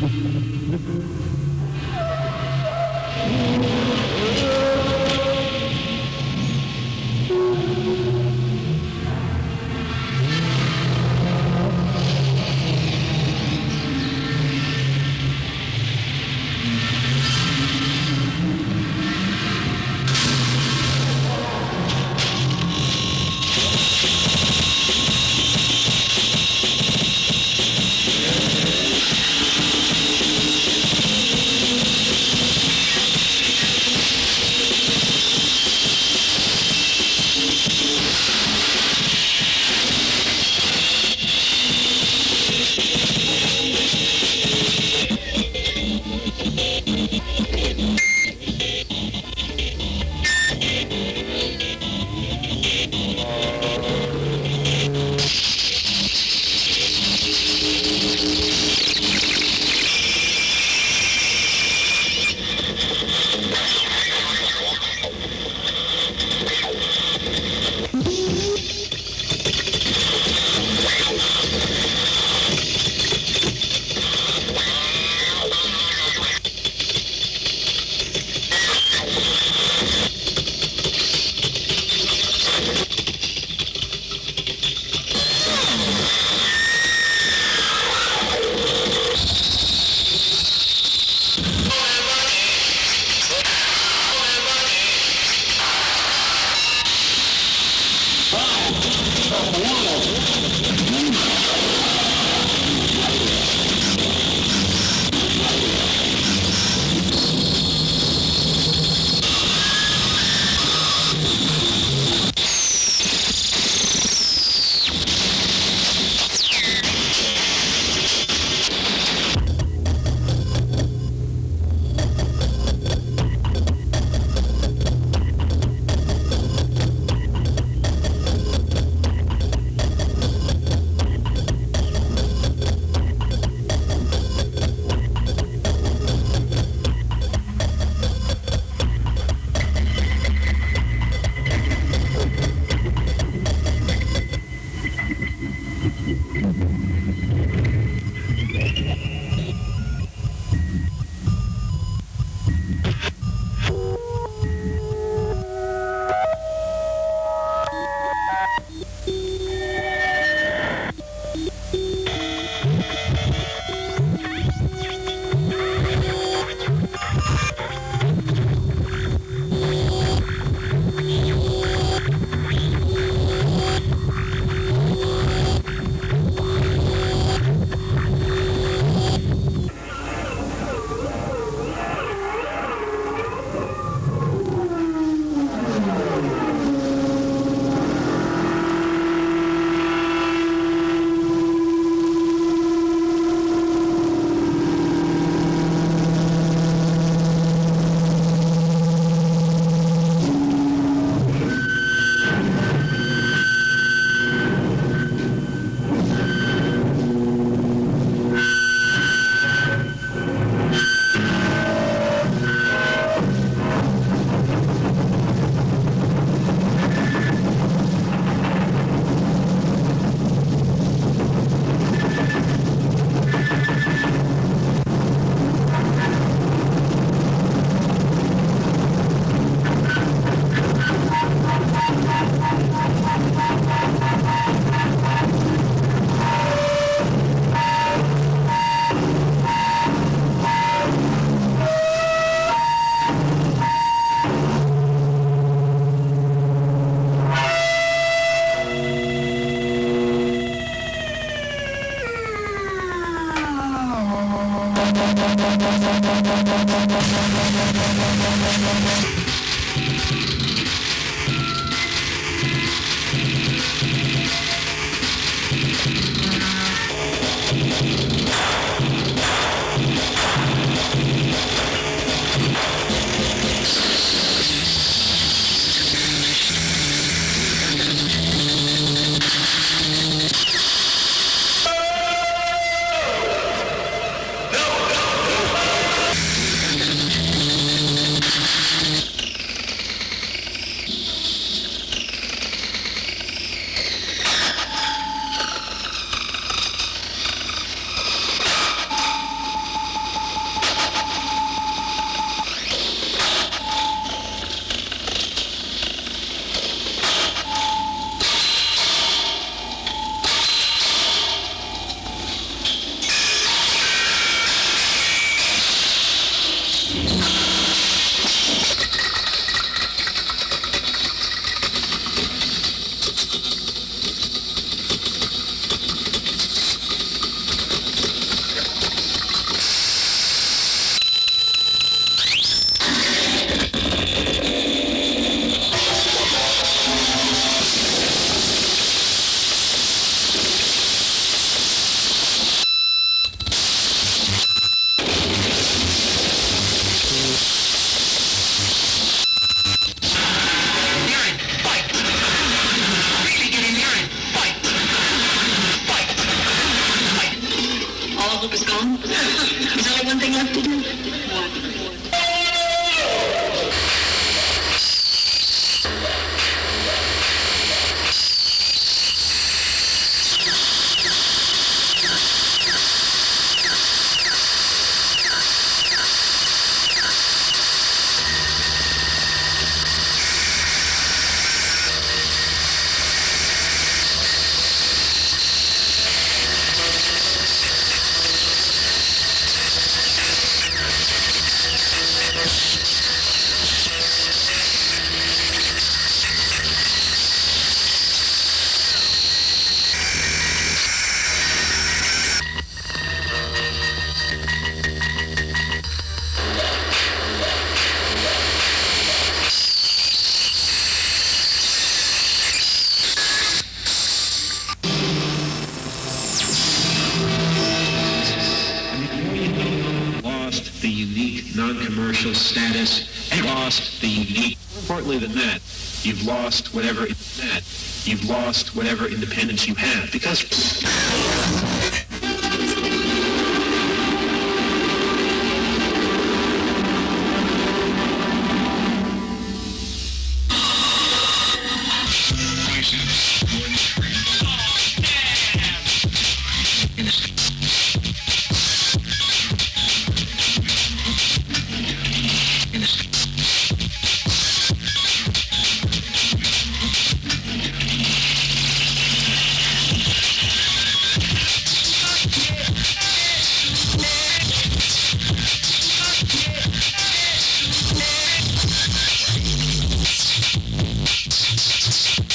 Thank you. Bisa lewanting lagi. You've lost whatever that you've lost whatever independence you have because. you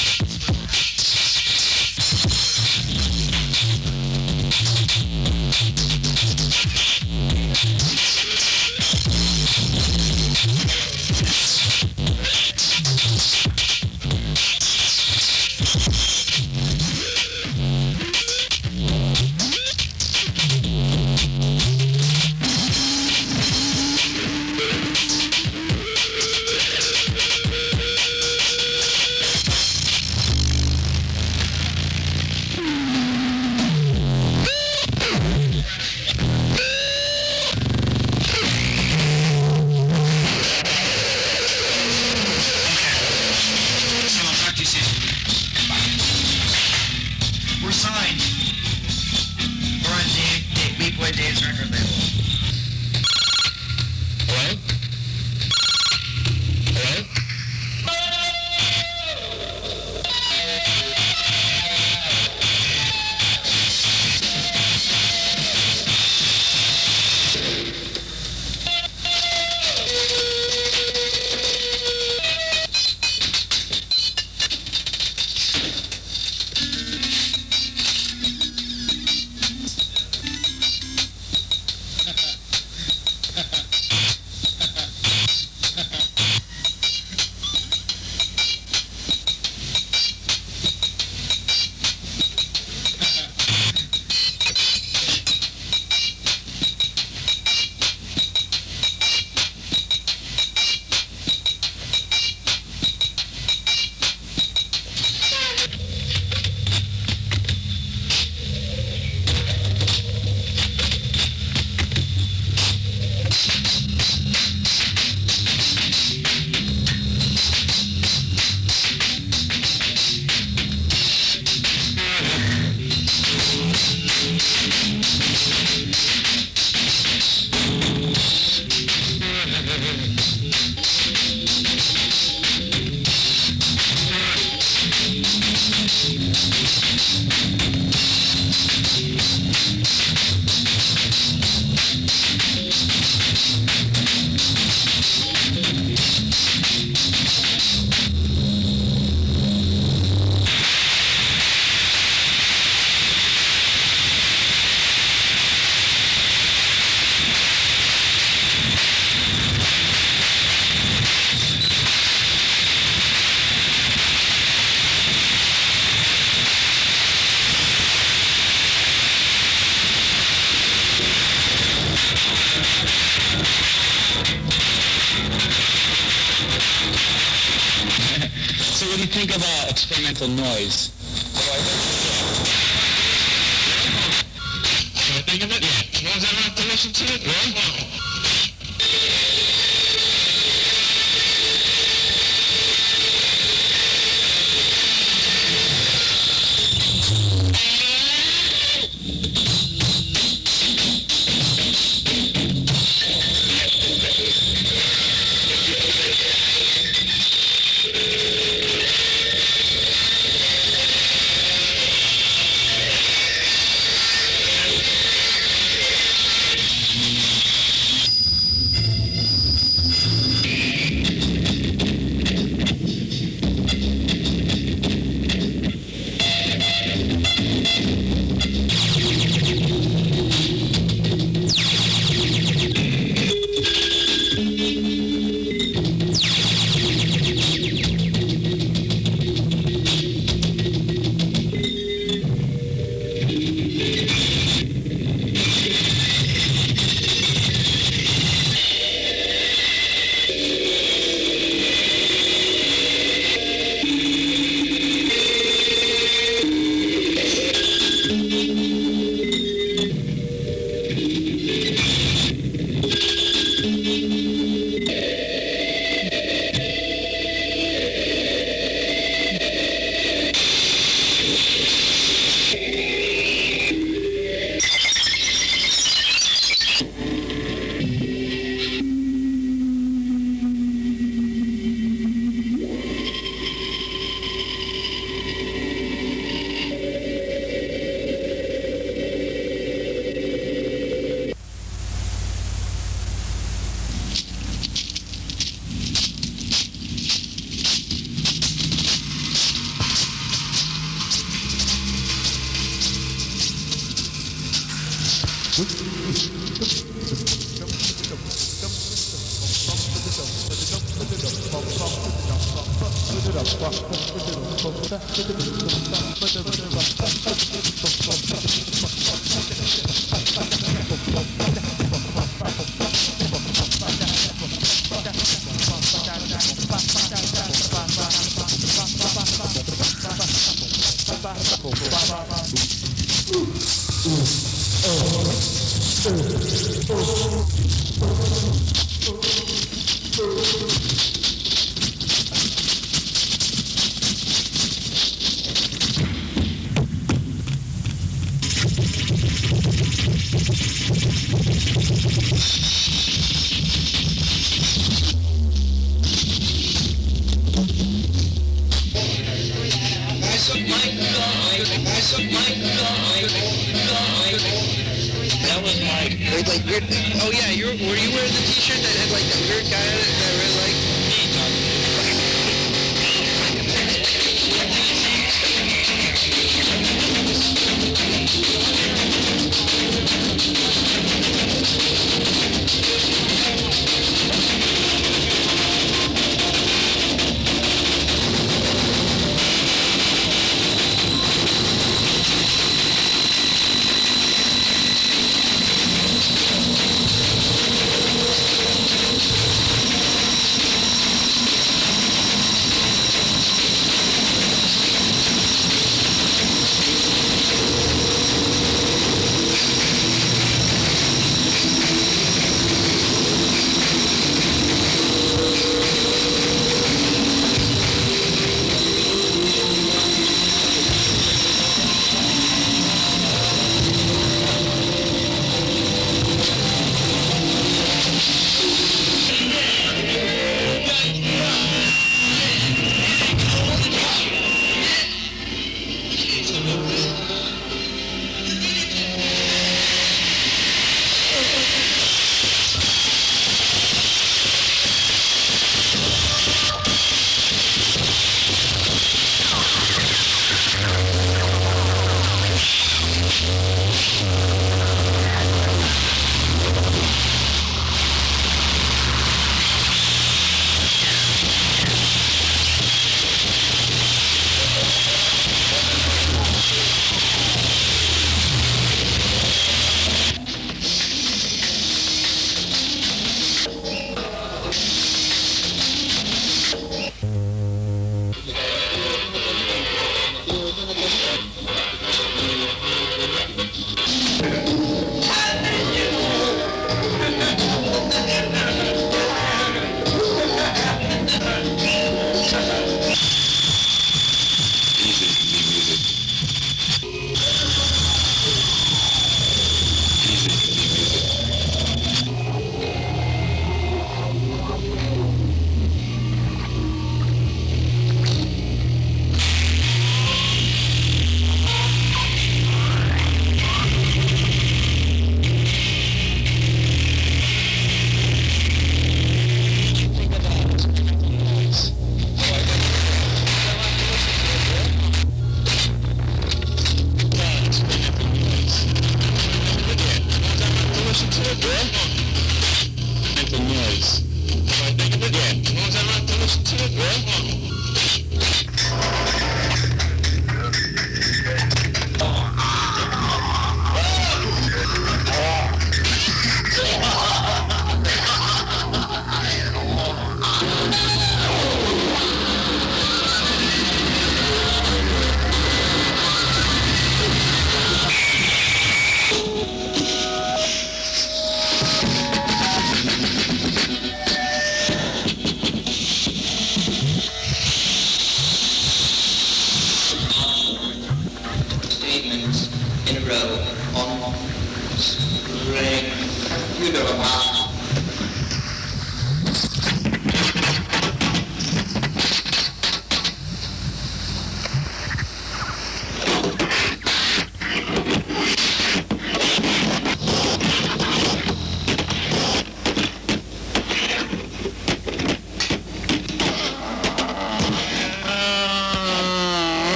experimental noise? You think of it? Yeah. Was I to listen to it? Thank you. That was my like, like weird. Oh yeah, you were, were you wearing the T-shirt that had like that weird guy on it that I really like? Thank